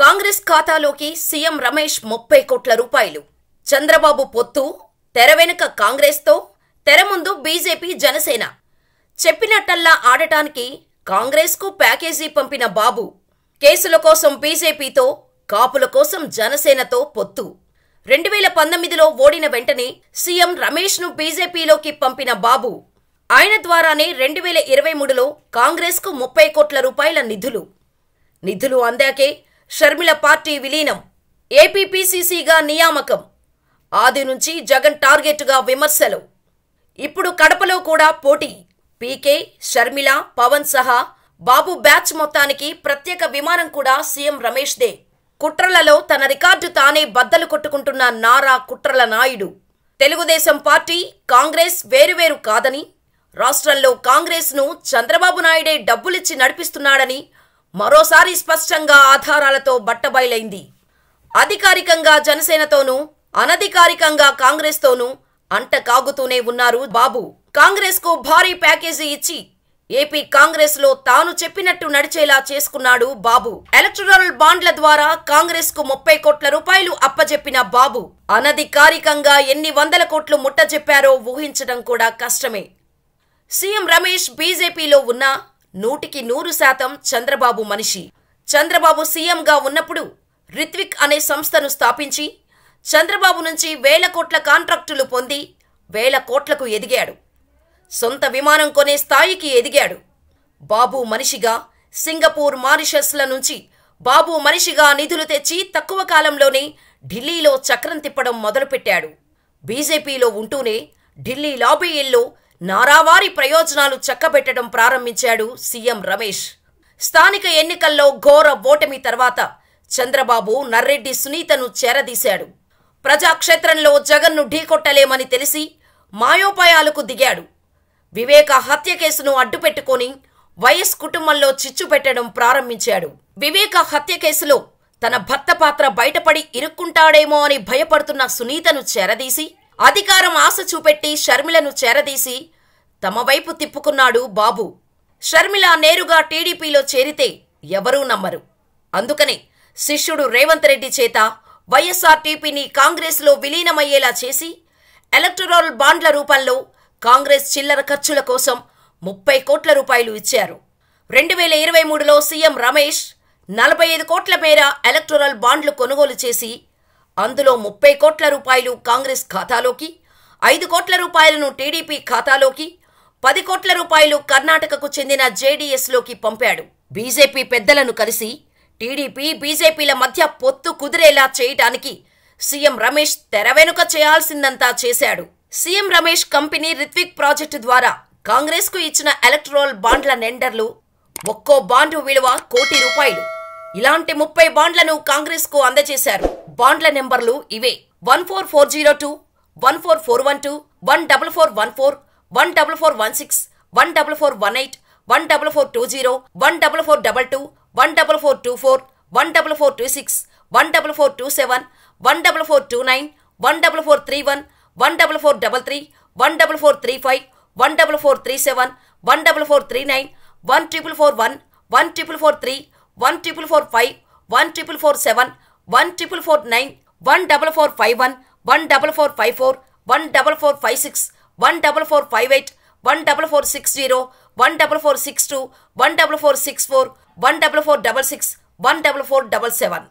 కాంగ్రెస్ ఖాతాలోకి సీఎం రమేష్ ముప్పై కోట్ల రూపాయలు. చంద్రబాబు పొత్తు తెర వెనుక కాంగ్రెస్తో తెర ముందు బీజేపీ జనసేన. చెప్పినట్టల్లా ఆడటానికి కాంగ్రెస్కు ప్యాకేజీ పంపిన బాబు కేసుల కోసం బీజేపీతో కాపుల కోసం జనసేనతో పొత్తు. రెండు వేల పంతొమ్మిదిలో ఓడిన వెంటనే సీఎం రమేష్ను బీజేపీలోకి పంపిన బాబు ఆయన ద్వారానే రెండు వేల ఇరవై మూడులో కాంగ్రెస్కు ముప్పై కోట్ల రూపాయల నిధులు. నిధులు అందాకే షర్మిల పార్టీ విలీనం ఏపీపీసీసీగా నియామకం. ఆది నుంచి జగన్ టార్గెట్గా విమర్శలు. ఇప్పుడు కడపలో కూడా పోటీ. పీకే షర్మిల పవన్ సహా బాబు బ్యాచ్ మొత్తానికి ప్రత్యేక విమానం కూడా సీఎం రమేష్దే. కుట్రలలో తన రికార్డు తానే బద్దలు కొట్టుకుంటున్న నారా కుట్రల నాయుడు. తెలుగుదేశం పార్టీ కాంగ్రెస్ వేరువేరు కాదని రాష్ట్రంలో కాంగ్రెస్ను చంద్రబాబు నాయుడే డబ్బులిచ్చి నడిపిస్తున్నాడని మరోసారి స్పష్టంగా ఆధారాలతో బట్టబయలైంది. అధికారికంగా జనసేనతోనూ అనధికారికంగా కాంగ్రెస్తోనూ అంట కాగుతూనే ఉన్నారు బాబు. కాంగ్రెస్కు భారీ ప్యాకేజీ ఇచ్చి ఏపీ కాంగ్రెస్లో తాను చెప్పినట్టు నడిచేలా చేసుకున్నాడు బాబు. ఎలక్టరల్ బాండ్ల ద్వారా కాంగ్రెస్కు ముప్పై కోట్ల రూపాయలు అప్పజెప్పిన బాబు. అనధికారికంగా ఎన్ని వందల కోట్లు ముట్టజెప్పారో ఊహించడం కూడా కష్టమే. సీఎం రమేష్ బీజేపీలో ఉన్న నూటికి నూరు శాతం చంద్రబాబు మనిషి. చంద్రబాబు సీఎంగా ఉన్నప్పుడు రిత్విక్ అనే సంస్థను స్థాపించి చంద్రబాబు నుంచి వేల కోట్ల కాంట్రాక్టులు పొంది వేల కోట్లకు ఎదిగాడు. సొంత విమానం కొనే స్థాయికి ఎదిగాడు. బాబు మనిషిగా సింగపూర్ మారిషస్ల నుంచి బాబు మనిషిగా నిధులు తెచ్చి తక్కువ కాలంలోనే ఢిల్లీలో చక్రం తిప్పడం మొదలుపెట్టాడు. బీజేపీలో ఉంటూనే ఢిల్లీ లాబీయిల్లో నారావారి ప్రయోజనాలు చక్కబెట్టడం ప్రారంభించాడు సీఎం రమేష్. స్థానిక ఎన్నికల్లో ఘోర ఓటమి తర్వాత చంద్రబాబు నర్రెడ్డి సునీతను చేరదీశాడు. ప్రజాక్షేత్రంలో జగన్ను ఢీకొట్టలేమని తెలిసి మాయోపాయాలకు దిగాడు. వివేక హత్య కేసును అడ్డుపెట్టుకొని వైఎస్ కుటుంబంలో చిచ్చు పెట్టడం ప్రారంభించాడు. వివేక హత్య కేసులో తన భర్త పాత్ర బయటపడి ఇరుక్కుంటాడేమో అని భయపడుతున్న సునీతను చేరదీసి అధికారం ఆశ చూపెట్టి షర్మిలను చేరదీసి తమ వైపు తిప్పుకున్నాడు బాబు. షర్మిల నేరుగా టీడీపీలో చేరితే ఎవరూ నమ్మరు. అందుకనే శిష్యుడు రేవంత్ రెడ్డి చేత వైఎస్ఆర్టీపీని కాంగ్రెస్లో విలీనమయ్యేలా చేసి ఎలక్టరల్ బాండ్ల రూపంలో కాంగ్రెస్ చిల్లర ఖర్చుల కోసం ముప్పై కోట్ల రూపాయలు ఇచ్చారు. రెండు వేల ఇరవై మూడులో సీఎం రమేష్ నలభై ఐదు కోట్ల మేర ఎలక్టరల్ బాండ్లు కొనుగోలు చేసి అందులో ముప్పై కోట్ల రూపాయలు కాంగ్రెస్ ఖాతాలోకి ఐదు కోట్ల రూపాయలను టీడీపీ ఖాతాలోకి పది కోట్ల రూపాయలు కర్ణాటకకు చెందిన జేడీఎస్లోకి పంపాడు. బీజేపీ పెద్దలను కలిసి టీడీపీ బీజేపీల మధ్య పొత్తు కుదిరేలా చేయటానికి సీఎం రమేష్ తెరవెనుక చేయాల్సిందంతా చేశాడు. CM Ramesh company Ritvik project ద్వారా కాంగ్రెస్కు ఇచ్చిన ఎలక్ట్రోల్ బాండ్ల నెండర్లు ఒక్కో బాండు విలువ కోటి రూపాయలు. ఇలాంటి ముప్పై బాండ్లను కాంగ్రెస్కు అందజేశారు. బాండ్ల నెంబర్లు ఇవే one four four zero two one four four one two one double four one four one double four one six one double four one eight one double four two zero one double four double two one double four two four one double four two six one double four two seven one double four two nine one double four three one one double four double three one double four three five one double four three seven one double four three nine one triple four one one triple four three one triple four five one triple four seven one triple four nine one double four five one one double four five four one double four five six one double four five eight one double four six zero one double four six two one double four six four one double four double six one double four double seven